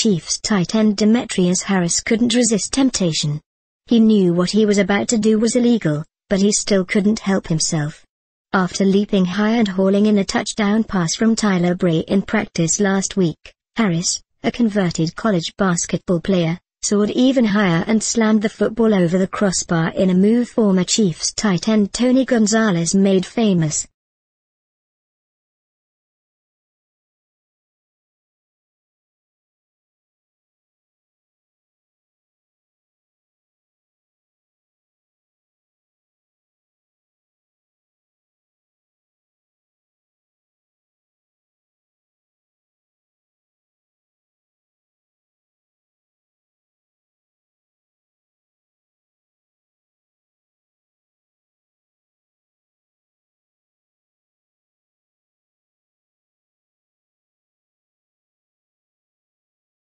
Chiefs tight end Demetrius Harris couldn't resist temptation. He knew what he was about to do was illegal, but he still couldn't help himself. After leaping high and hauling in a touchdown pass from Tyler Bray in practice last week, Harris, a converted college basketball player, soared even higher and slammed the football over the crossbar in a move former Chiefs tight end Tony Gonzalez made famous.